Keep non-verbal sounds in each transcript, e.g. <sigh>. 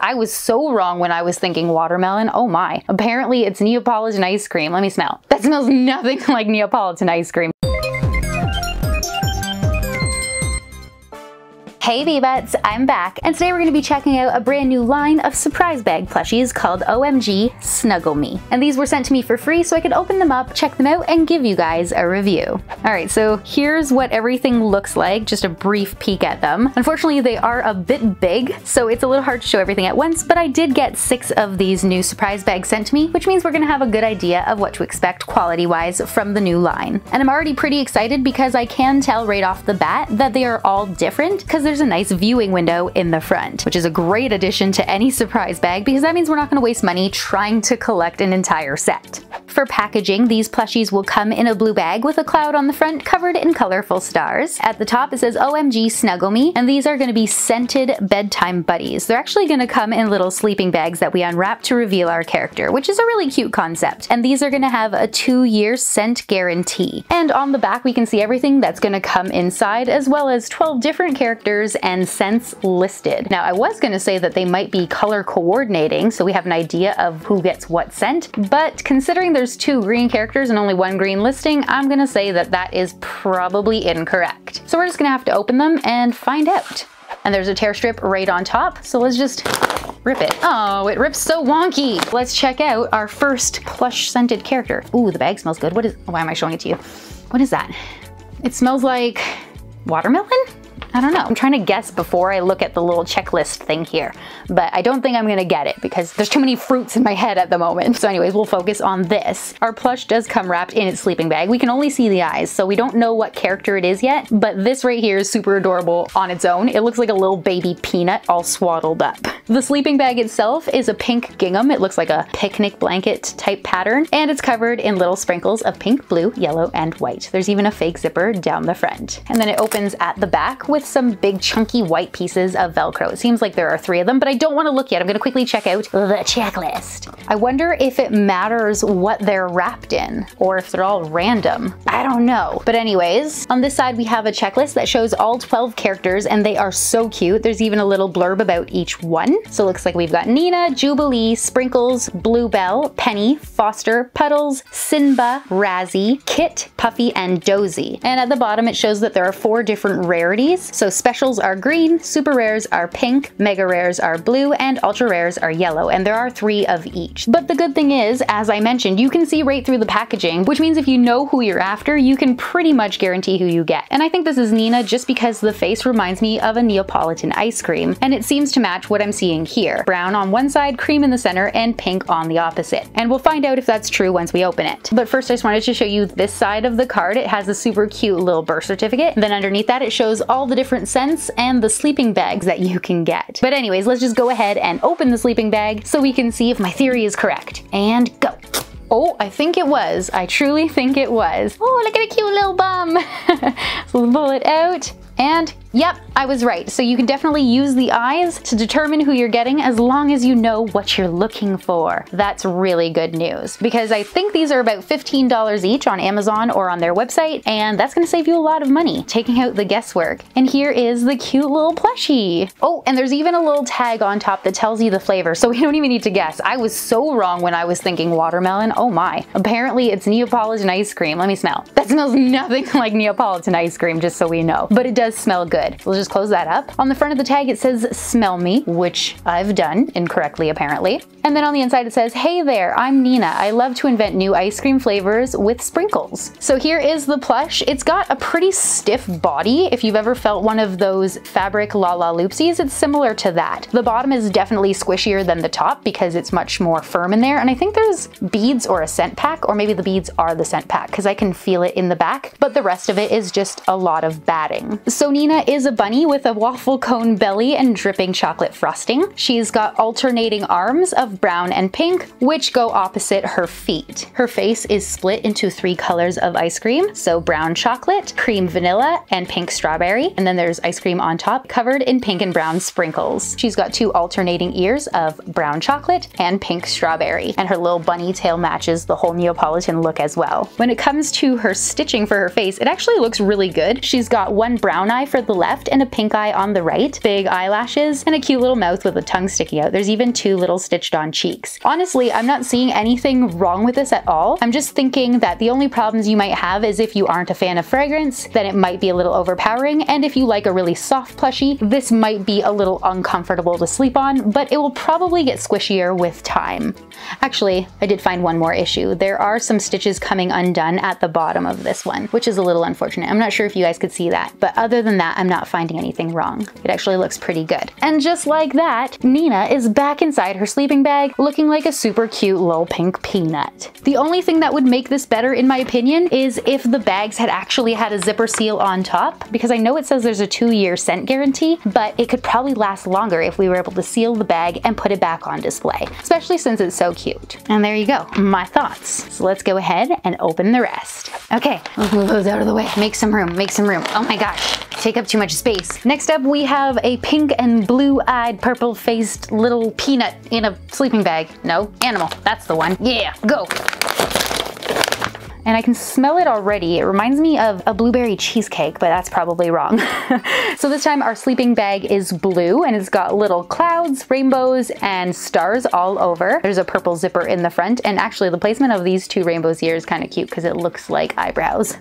I was so wrong when I was thinking watermelon. Oh my. Apparently it's Neapolitan ice cream. Let me smell. That smells <laughs> nothing like Neapolitan ice cream. Hey V-Buds, I'm back, and today we're going to be checking out a brand new line of surprise bag plushies called OMG Snuggle Me. And these were sent to me for free so I could open them up, check them out, and give you guys a review. Alright, so here's what everything looks like, just a brief peek at them. Unfortunately, they are a bit big, so it's a little hard to show everything at once, but I did get six of these new surprise bags sent to me, which means we're going to have a good idea of what to expect quality-wise from the new line. And I'm already pretty excited because I can tell right off the bat that they are all different, because there's a nice viewing window in the front, which is a great addition to any surprise bag because that means we're not going to waste money trying to collect an entire set. For packaging, these plushies will come in a blue bag with a cloud on the front covered in colorful stars. At the top it says OMG Snuggle Me, and these are going to be scented bedtime buddies. They're actually going to come in little sleeping bags that we unwrap to reveal our character, which is a really cute concept. And these are going to have a two-year scent guarantee. And on the back we can see everything that's going to come inside, as well as 12 different characters and scents listed. Now I was gonna say that they might be color coordinating so we have an idea of who gets what scent, but considering there's two green characters and only one green listing, I'm gonna say that that is probably incorrect. So we're just gonna have to open them and find out. And there's a tear strip right on top, so let's just rip it. Oh, it rips so wonky. Let's check out our first plush scented character. Ooh, the bag smells good. What is, why am I showing it to you? What is that? It smells like watermelon? I don't know. I'm trying to guess before I look at the little checklist thing here, but I don't think I'm gonna get it because there's too many fruits in my head at the moment. So anyways, we'll focus on this. Our plush does come wrapped in its sleeping bag. We can only see the eyes, so we don't know what character it is yet, but this right here is super adorable on its own. It looks like a little baby peanut all swaddled up. The sleeping bag itself is a pink gingham. It looks like a picnic blanket type pattern, and it's covered in little sprinkles of pink, blue, yellow, and white. There's even a fake zipper down the front. And then it opens at the back with with some big chunky white pieces of Velcro. It seems like there are three of them, but I don't want to look yet. I'm going to quickly check out the checklist. I wonder if it matters what they're wrapped in or if they're all random. I don't know. But anyways, on this side we have a checklist that shows all 12 characters and they are so cute. There's even a little blurb about each one. So it looks like we've got Nina, Jubilee, Sprinkles, Bluebelle, Penny, Foster, Puddles, Simba, Razzie, Kit, Puffy, and Dozy. And at the bottom it shows that there are four different rarities. So specials are green, super rares are pink, mega rares are blue, and ultra rares are yellow, and there are three of each. But the good thing is, as I mentioned, you can see right through the packaging, which means if you know who you're after, you can pretty much guarantee who you get. And I think this is Nina just because the face reminds me of a Neapolitan ice cream, and it seems to match what I'm seeing here. Brown on one side, cream in the center, and pink on the opposite. And we'll find out if that's true once we open it. But first I just wanted to show you this side of the card. It has a super cute little birth certificate. Then underneath that it shows all the different scents and the sleeping bags that you can get. But anyways, let's just go ahead and open the sleeping bag so we can see if my theory is correct. And go. Oh, I think it was. I truly think it was. Oh, look at a cute little bum. <laughs> so pull it out and Yep, I was right. So you can definitely use the eyes to determine who you're getting as long as you know what you're looking for. That's really good news because I think these are about $15 each on Amazon or on their website and that's gonna save you a lot of money, taking out the guesswork. And here is the cute little plushie. Oh, and there's even a little tag on top that tells you the flavor, so <laughs> we don't even need to guess. I was so wrong when I was thinking watermelon. Oh my. Apparently it's Neapolitan ice cream. Let me smell. That smells <laughs> nothing like Neapolitan ice cream, just so we know. But it does smell good. We'll just close that up. On the front of the tag it says smell me, which I've done incorrectly apparently. And then on the inside it says, hey there, I'm Nina. I love to invent new ice cream flavors with sprinkles. So here is the plush. It's got a pretty stiff body. If you've ever felt one of those fabric Lalaloopsies, it's similar to that. The bottom is definitely squishier than the top because it's much more firm in there. And I think there's beads or a scent pack, or maybe the beads are the scent pack because I can feel it in the back, but the rest of it is just a lot of batting. So Nina is a bunny with a waffle cone belly and dripping chocolate frosting. She's got alternating arms of brown and pink, which go opposite her feet. Her face is split into three colors of ice cream, so brown chocolate, cream vanilla, and pink strawberry. And then there's ice cream on top covered in pink and brown sprinkles. She's got two alternating ears of brown chocolate and pink strawberry, and her little bunny tail matches the whole Neapolitan look as well. When it comes to her stitching for her face, it actually looks really good. She's got one brown eye for the left and pink eye on the right, big eyelashes, and a cute little mouth with a tongue sticking out. There's even two little stitched on cheeks. Honestly, I'm not seeing anything wrong with this at all. I'm just thinking that the only problems you might have is if you aren't a fan of fragrance, then it might be a little overpowering, and if you like a really soft plushie, this might be a little uncomfortable to sleep on, but it will probably get squishier with time. Actually, I did find one more issue. There are some stitches coming undone at the bottom of this one, which is a little unfortunate. I'm not sure if you guys could see that, but other than that, I'm not finding anything wrong. It actually looks pretty good. And just like that, Nina is back inside her sleeping bag looking like a super cute little pink peanut. The only thing that would make this better in my opinion is if the bags had actually had a zipper seal on top, because I know it says there's a two year scent guarantee, but it could probably last longer if we were able to seal the bag and put it back on display, especially since it's so cute. And there you go, my thoughts. So let's go ahead and open the rest. Okay, <laughs> let's move those out of the way. Make some room, make some room. Oh my gosh, take up too much space. Next up, we have a pink and blue-eyed, purple-faced little peanut in a sleeping bag. No, animal, that's the one. Yeah, go and I can smell it already. It reminds me of a blueberry cheesecake, but that's probably wrong. <laughs> so this time our sleeping bag is blue and it's got little clouds, rainbows, and stars all over. There's a purple zipper in the front, and actually the placement of these two rainbows here is kind of cute because it looks like eyebrows.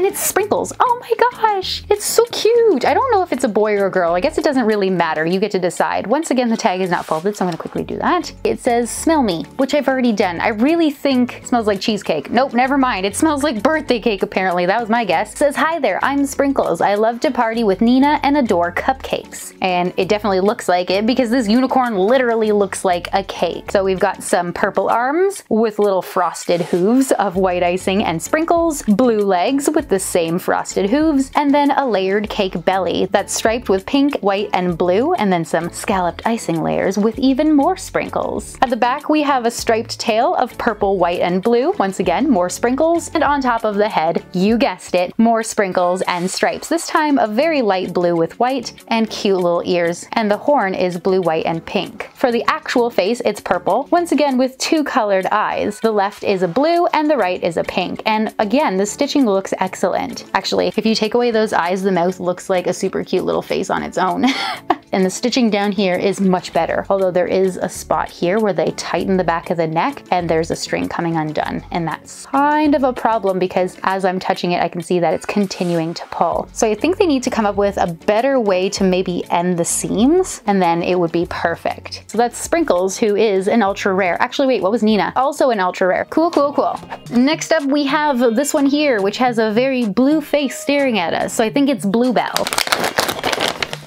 And it's Sprinkles. Oh my gosh, it's so cute. I don't know if it's a boy or a girl. I guess it doesn't really matter. You get to decide. Once again, the tag is not folded, so I'm gonna quickly do that. It says smell me, which I've already done. I really think smells like cheesecake. Nope, never mind. It smells like birthday cake apparently. That was my guess. It says, hi there, I'm Sprinkles. I love to party with Nina and adore cupcakes. And it definitely looks like it because this unicorn literally looks like a cake. So we've got some purple arms with little frosted hooves of white icing and sprinkles, blue legs with the same frosted hooves, and then a layered cake belly that's striped with pink, white, and blue, and then some scalloped icing layers with even more sprinkles. At the back, we have a striped tail of purple, white, and blue. Once again, more sprinkles. And on top of the head, you guessed it, more sprinkles and stripes. This time a very light blue with white and cute little ears. And the horn is blue, white, and pink. For the actual face, it's purple, once again with two colored eyes. The left is a blue and the right is a pink. And again, the stitching looks excellent. Actually, if you take away those eyes, the mouth looks like a super cute little face on its own. <laughs> and the stitching down here is much better, although there is a spot here where they tighten the back of the neck and there's a string coming undone. And that's kind of a problem because as I'm touching it, I can see that it's continuing to pull. So I think they need to come up with a better way to maybe end the seams and then it would be perfect. So that's Sprinkles, who is an ultra rare. Actually, wait, what was Nina? Also an ultra rare. Cool, cool, cool. Next up, we have this one here, which has a very blue face staring at us. So I think it's Bluebelle.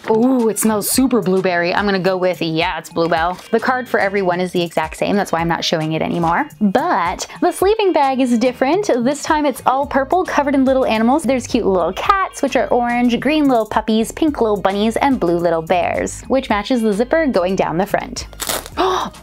Ooh, it smells super blueberry. I'm gonna go with, yeah, it's Bluebelle. The card for everyone is the exact same. That's why I'm not showing it anymore. But the sleeping bag is different. This time it's all purple, covered in little animals. There's cute little cats, which are orange, green little puppies, pink little bunnies, and blue little bears, which matches the zipper going down the front.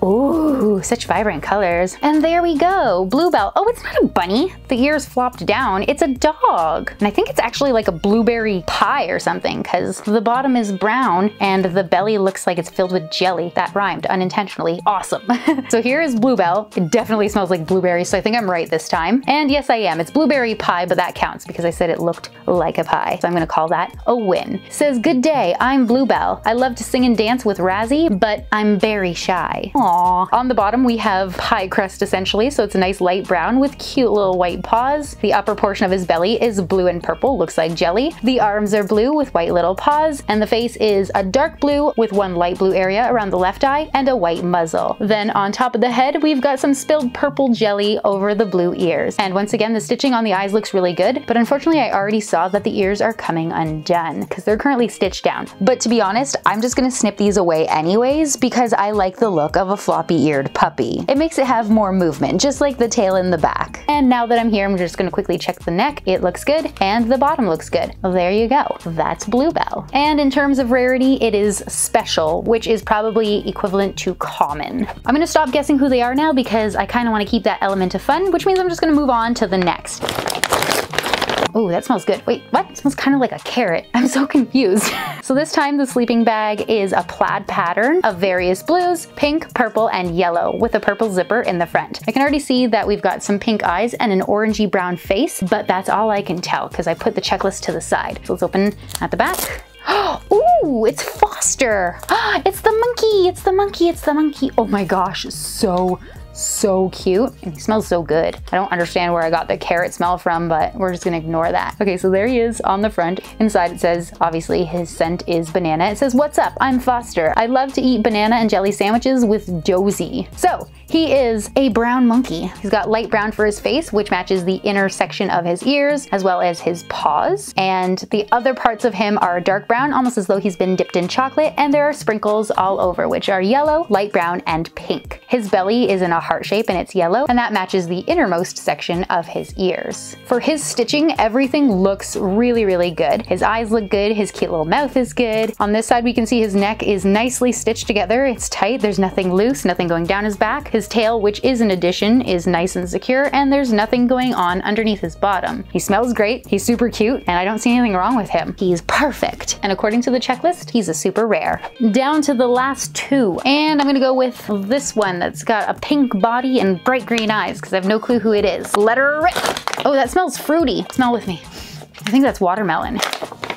Ooh, such vibrant colors. And there we go, Bluebelle. Oh, it's not a bunny. The ears flopped down. It's a dog. And I think it's actually like a blueberry pie or something because the bottom is brown and the belly looks like it's filled with jelly. That rhymed unintentionally. Awesome. <laughs> so here is Bluebelle. It definitely smells like blueberry, so I think I'm right this time. And yes, I am. It's blueberry pie, but that counts because I said it looked like a pie. So I'm gonna call that a win. Says, good day, I'm Bluebelle. I love to sing and dance with Razzie, but I'm very shy. Aww. On the bottom, we have pie crust essentially, so it's a nice light brown with cute little white paws. The upper portion of his belly is blue and purple, looks like jelly. The arms are blue with white little paws, and the face is a dark blue with one light blue area around the left eye and a white muzzle. Then on top of the head, we've got some spilled purple jelly over the blue ears. And once again, the stitching on the eyes looks really good, but unfortunately I already saw that the ears are coming undone because they're currently stitched down. But to be honest, I'm just gonna snip these away anyways because I like the look of a floppy-eared puppy. It makes it have more movement, just like the tail in the back. And now that I'm here, I'm just gonna quickly check the neck. It looks good, and the bottom looks good. There you go. That's Bluebelle. And in terms of rarity, it is special, which is probably equivalent to common. I'm gonna stop guessing who they are now because I kinda wanna keep that element of fun, which means I'm just gonna move on to the next. Oh, that smells good. Wait, what? It smells kind of like a carrot. <laughs> I'm so confused. <laughs> so this time the sleeping bag is a plaid pattern of various blues, pink, purple, and yellow with a purple zipper in the front. I can already see that we've got some pink eyes and an orangey brown face, but that's all I can tell because I put the checklist to the side. So let's open at the back. <gasps> Ooh, it's Foster. <gasps> It's the monkey, it's the monkey, it's the monkey. Oh my gosh, so so cute and he smells so good. I don't understand where I got the carrot smell from, but we're just gonna ignore that. Okay, so there he is on the front. Inside it says, obviously his scent is banana. It says, what's up? I'm Foster. I love to eat banana and jelly sandwiches with Josie. So he is a brown monkey. He's got light brown for his face, which matches the inner section of his ears, as well as his paws. And the other parts of him are dark brown, almost as though he's been dipped in chocolate, and there are sprinkles all over, which are yellow, light brown, and pink. His belly is in a heart shape and it's yellow, and that matches the innermost section of his ears. For his stitching, everything looks really, really good. His eyes look good, his cute little mouth is good. On this side, we can see his neck is nicely stitched together. It's tight, there's nothing loose, nothing going down his back. His tail, which is an addition, is nice and secure, and there's nothing going on underneath his bottom. He smells great, he's super cute, and I don't see anything wrong with him. He's perfect. And according to the checklist, he's a super rare. Down to the last two, and I'm gonna go with this one that's got a pink body and bright green eyes, because I have no clue who it is. Let her rip. Oh, that smells fruity. Smell with me. I think that's watermelon.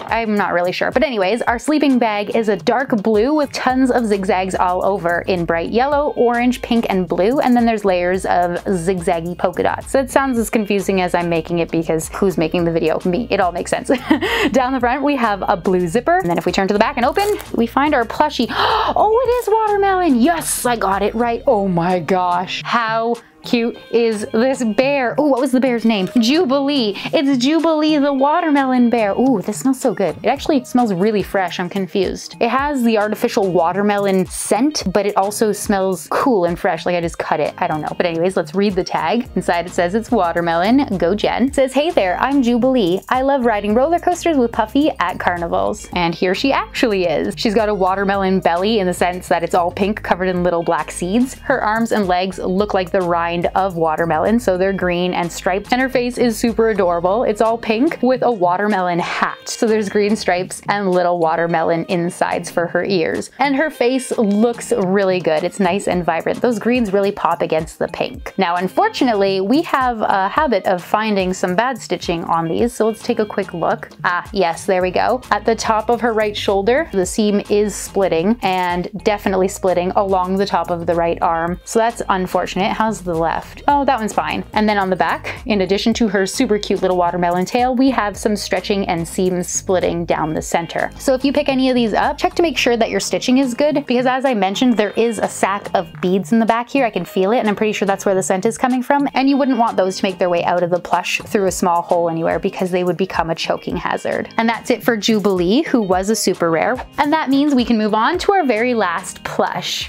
I'm not really sure. But anyways, our sleeping bag is a dark blue with tons of zigzags all over in bright yellow, orange, pink, and blue. And then there's layers of zigzaggy polka dots. It sounds as confusing as I'm making it because who's making the video? Me. It all makes sense. <laughs> Down the front, we have a blue zipper. And then if we turn to the back and open, we find our plushie. <gasps> Oh, it is watermelon. Yes, I got it right. Oh my gosh. How cute is this bear? Oh, what was the bear's name? Jubilee. It's Jubilee the watermelon bear. Ooh, this smells so good. It actually smells really fresh. I'm confused. It has the artificial watermelon scent, but it also smells cool and fresh, like I just cut it. I don't know. But anyways, let's read the tag. Inside it says it's watermelon. Go Jen. It says, hey there, I'm Jubilee. I love riding roller coasters with Puffy at carnivals. And here she actually is. She's got a watermelon belly in the sense that it's all pink covered in little black seeds. Her arms and legs look like the rind kind of watermelon, so they're green and striped. And her face is super adorable. It's all pink with a watermelon hat. So there's green stripes and little watermelon insides for her ears. And her face looks really good. It's nice and vibrant. Those greens really pop against the pink. Now, unfortunately, we have a habit of finding some bad stitching on these, so let's take a quick look. Ah, yes, there we go. At the top of her right shoulder, the seam is splitting and definitely splitting along the top of the right arm. So that's unfortunate. How's the left. Oh, that one's fine. And then on the back, in addition to her super cute little watermelon tail, we have some stretching and seam splitting down the center. So if you pick any of these up, check to make sure that your stitching is good because as I mentioned, there is a sack of beads in the back here. I can feel it and I'm pretty sure that's where the scent is coming from. And you wouldn't want those to make their way out of the plush through a small hole anywhere because they would become a choking hazard. And that's it for Jubilee, who was a super rare. And that means we can move on to our very last plush.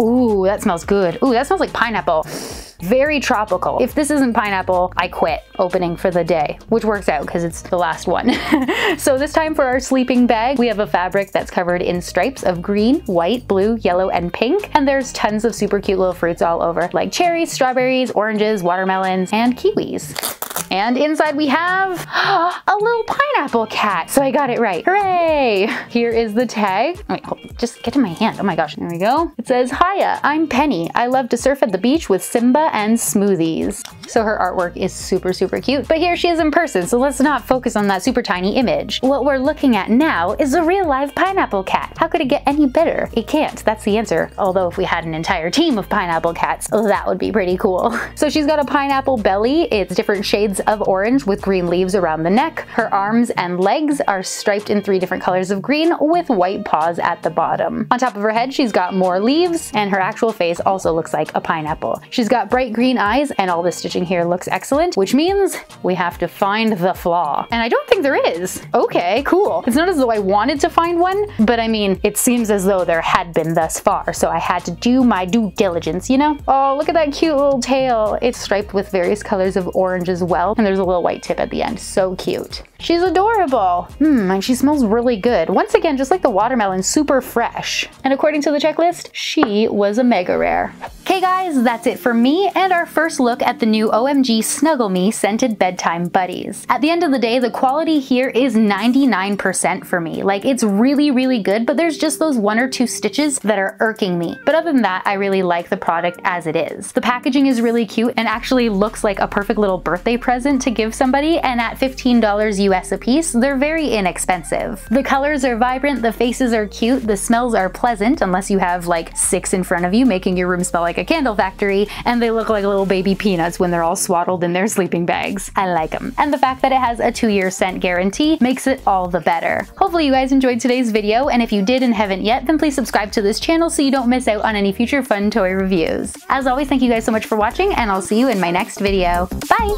Ooh, that smells good. Ooh, that smells like pineapple. Very tropical. If this isn't pineapple, I quit opening for the day, which works out because it's the last one. <laughs> so this time for our sleeping bag, we have a fabric that's covered in stripes of green, white, blue, yellow, and pink. And there's tons of super cute little fruits all over, like cherries, strawberries, oranges, watermelons, and kiwis. And inside we have <gasps> a little pineapple cat. So I got it right. Hooray! Here is the tag. Wait, hold, just get in my hand. Oh my gosh. There we go. It says, Hiya, I'm Penny. I love to surf at the beach with Simba and smoothies. So her artwork is super, super cute. But here she is in person, so let's not focus on that super tiny image. What we're looking at now is a real live pineapple cat. How could it get any better? It can't. That's the answer. Although if we had an entire team of pineapple cats, oh, that would be pretty cool. <laughs> So she's got a pineapple belly. It's different shades shades of orange with green leaves around the neck. Her arms and legs are striped in three different colors of green with white paws at the bottom. On top of her head, she's got more leaves and her actual face also looks like a pineapple. She's got bright green eyes and all the stitching here looks excellent, which means we have to find the flaw. And I don't think there is. Okay, cool. It's not as though I wanted to find one, but I mean, it seems as though there had been thus far, so I had to do my due diligence, you know? Oh, look at that cute little tail. It's striped with various colors of orange as well and there's a little white tip at the end. So cute. She's adorable. Hmm, and she smells really good. Once again, just like the watermelon, super fresh. And according to the checklist, she was a mega rare. Okay guys, that's it for me and our first look at the new OMG Snuggle Me Scented Bedtime Buddies. At the end of the day, the quality here is 99% for me. Like it's really, really good, but there's just those one or two stitches that are irking me. But other than that, I really like the product as it is. The packaging is really cute and actually looks like a perfect little birthday present to give somebody, and at $15 US a piece, they're very inexpensive. The colors are vibrant, the faces are cute, the smells are pleasant, unless you have like six in front of you making your room smell like a candle factory, and they look like little baby peanuts when they're all swaddled in their sleeping bags. I like them. And the fact that it has a two-year scent guarantee makes it all the better. Hopefully you guys enjoyed today's video, and if you did and haven't yet, then please subscribe to this channel so you don't miss out on any future fun toy reviews. As always, thank you guys so much for watching, and I'll see you in my next video. Bye!